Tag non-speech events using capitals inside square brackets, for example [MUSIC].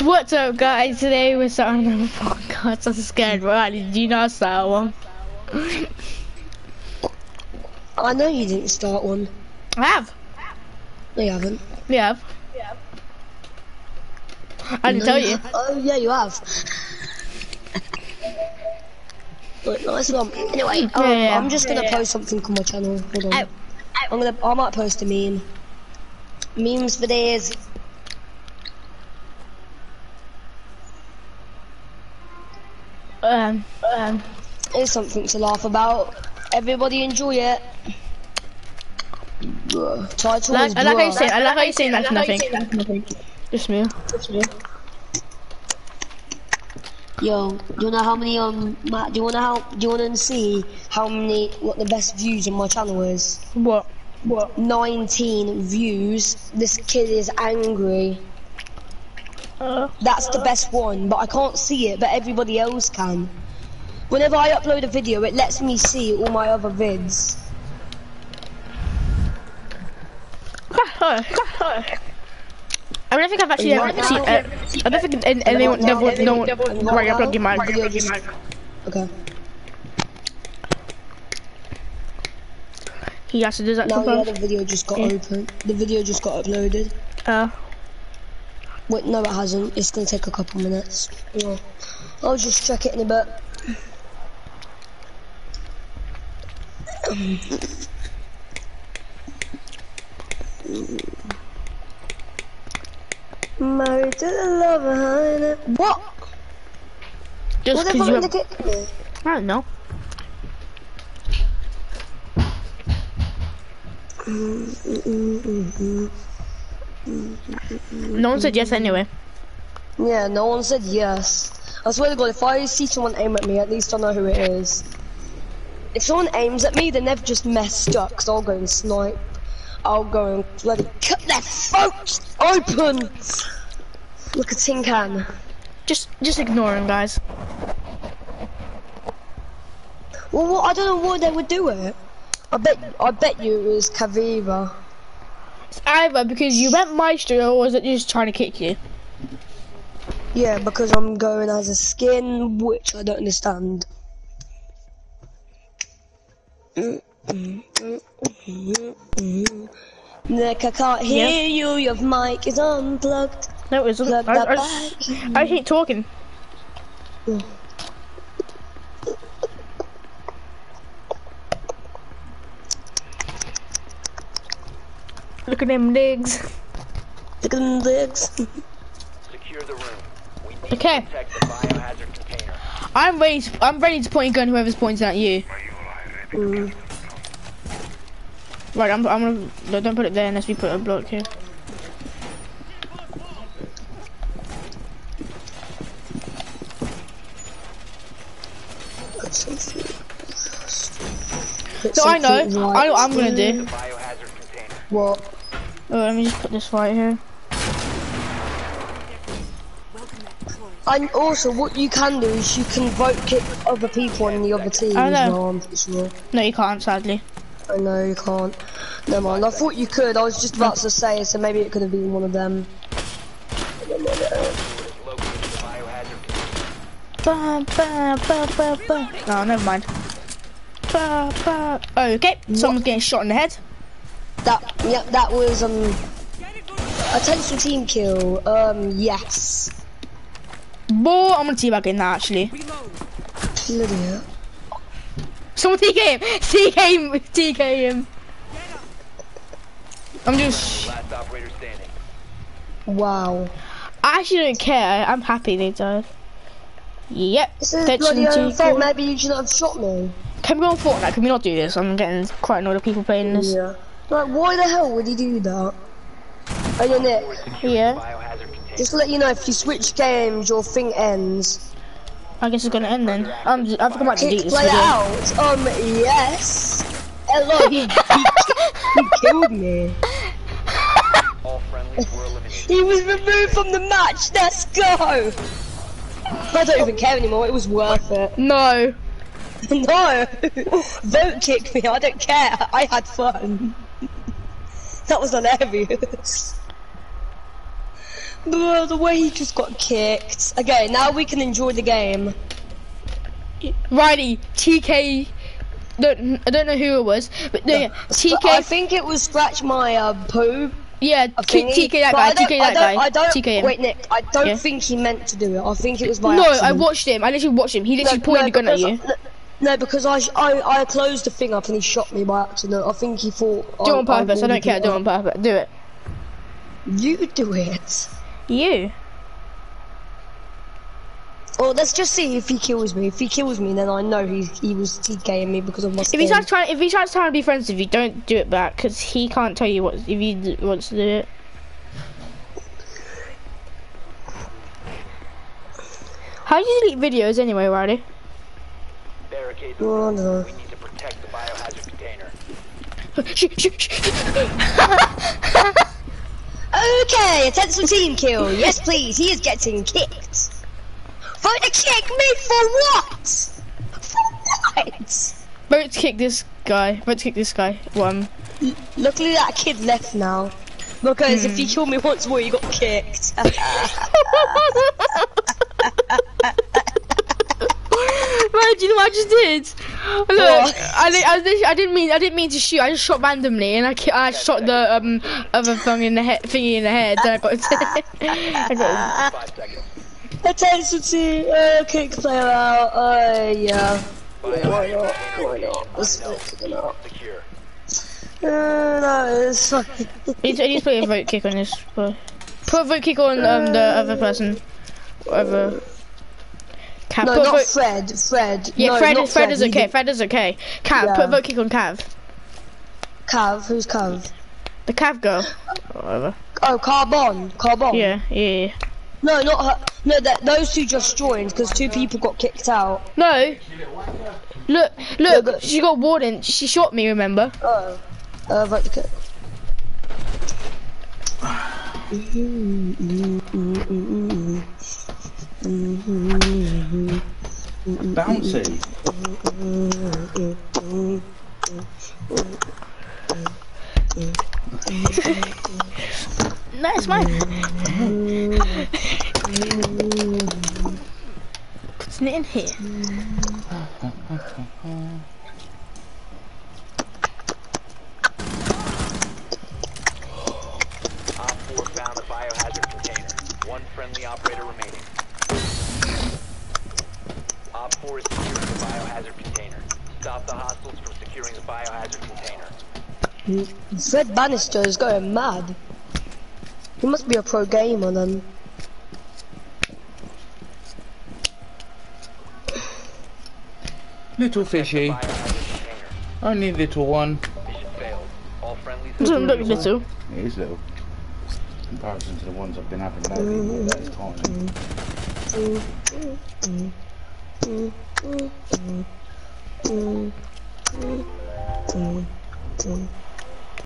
What's up, guys? Today we're starting a podcast. I'm scared. Right? Did you not start one? I know you didn't start one. I have. No, you haven't. We have. I didn't No, tell you. Oh, yeah, you have. But nice one. Anyway, um, Yeah, yeah. I'm just gonna post something on my channel. Hold on. Ow. I'm gonna. I might post a meme. Memes for days. Um, um, It's something to laugh about. Everybody enjoy it. Title like, is I like how you say. I like how you say that's nothing. Just me. Just me. Yo, do you know how many um? Do you wanna how? Do you wanna see how many? What the best views on my channel is? What? What? 19 views. This kid is angry. Uh, That's the best one, but I can't see it, but everybody else can. Whenever I upload a video, it lets me see all my other vids. [LAUGHS] I don't think I've actually ever seen. Uh, I don't think an- anyone, Right now- no, no, no, right right, now, I'm plugging my. video just- Okay. He actually does that Now yeah, the video just got Yeah. open. The video just got uploaded. Uh, Wait, no, it hasn't. It's gonna take a couple minutes. Yeah. I'll just check it in a bit. Married to the love behind it. What? just because you. they kick me? I don't know. Mm, mm, mm, No one said yes anyway. Yeah, no one said yes. I swear to God, if I see someone aim at me, at least I know who it is. If someone aims at me, then they've just messed up, because I'll go and snipe. I'll go and bloody cut their throats open! Look at Tin Can. Just, just ignore him, guys. Well, what, I don't know why they would do it. I bet, I bet you it was Caveira. Either because you went Maestro or was it just trying to kick you? Yeah, because I'm going as a skin, which I don't understand. Nick, I can't hear Yeah. you, your mic is unplugged. No, it. Plug I, I, back. I hate talking. Look at them legs. Look at them legs. Secure the room. We need Okay. to protect the biohazard container. I'm ready. To, I'm ready to point a gun. Whoever's pointing at you. Mm. Right. I'm. I'm gonna. Don't put it there unless we put a block here. So I know. I know what I'm gonna do. What? Oh, let me just put this right here. And also, what you can do is you can vote kick other people in the other team I know. well, sure. No, you can't. Sadly. I know you can't. Never mind. I thought you could. I was just about to say, so maybe it could have been one of them. Located the biohazard container. Ba, ba, ba, ba, ba. No, never mind. Ba, ba. Okay, someone's getting shot in the head. That, yeah, that was um, a attention team kill. Um, yes. Boy, I'm gonna teabag in that actually. Bloody hell. Someone [LAUGHS] TK him! TK him! TK him! I'm just. Last operator standing. Wow. I actually don't care. I'm happy they died. Yep. This is bloody own fault. Maybe you shouldn't have shot me. Can we go on Fortnite? Can we not do this? I'm getting quite annoyed at people playing this. Yeah. Like, why the hell would he do that? Oh, yeah, Nick. Yeah. Just to let you know, if you switch games, your thing ends. I guess it's gonna end then. Um, I think I might delete Kick this player video. out. Um, yes. Hello, he, [LAUGHS] he, killed me. He was removed from the match. Let's go. I don't even care anymore. It was worth it. No. [LAUGHS] No, don't kick me. I don't care. I had fun. [LAUGHS] That was hilarious. Bro, the way he just got kicked. Okay, now we can enjoy the game. Riley, TK. Don't, I don't know who it was, but no, yeah, I think it was Scratch My uh, Poo. Yeah, I T- think he- TK that guy. I don't- TK I that don't- guy. I don't, TK him. Wait, Nick, I don't Yeah. think he meant to do it. I think it was by No, I watched him. I literally watched him. He literally pointed a gun at you. No, no, because I, I I closed the thing up and he shot me by accident. I think he thought. Do it on purpose. I don't care. Do it on purpose. Do it. You do it. You. Well, let's just see if he kills me. If he kills me, then I know he he was TKing me because of my If he tries trying, if he tries trying to be friends with you, don't do it back because he can't tell you what if he d- wants to do it. How do you delete videos anyway, Riley? Barricade the Oh, no. We need to protect the biohazard container. [LAUGHS] [LAUGHS] Okay, attention team kill. Yes, please. He is getting kicked. Vote to kick me for what? For what? Vote to kick this guy. Vote to kick this guy. One. Luckily, that kid left now. Because if Hmm. he killed me once more, he got kicked. [LAUGHS] Man, do you know what I just did? Look, I, di- I, di- I didn't mean I didn't mean to shoot. I just shot randomly, and I I shot the um other thing in the head, thingy in the head. Then I got, [LAUGHS] I got Five attention team, uh, kick player out. Uh, yeah. Biohazard Why container not? Let's location split them out. secure. Uh, no, it's fine. You need to- you need to put a vote kick on this. Put [LAUGHS] put a vote kick on um the other person. Whatever. Cav, No, put a not vote. Fred. Fred. Yeah, no, Fred, not Fred is okay. did- Fred is okay. Cav, Yeah. put a vote kick on Cav. Cav. Who's Cav? The Cav girl. Whatever. Oh, Carbon. Carbon. Yeah, yeah. yeah. No, not her. No, that those two just joined because two people got kicked out. No. Look, look. but- She got warden. She shot me. Remember? Oh. Uh, vote to kick. Bouncy. No, it's mine. Isn't it in here? Op 4 found the biohazard container. One friendly operator remaining. Op 4 is securing the biohazard container. Stop the hostiles from securing the biohazard container. Fred Bannister is going mad. He must be a pro gamer then. Little fishy. Only little one. Mission failed. All friendlies Doesn't look little. It is little. In comparison to the ones I've been having lately, that is tiny. 怎么怎么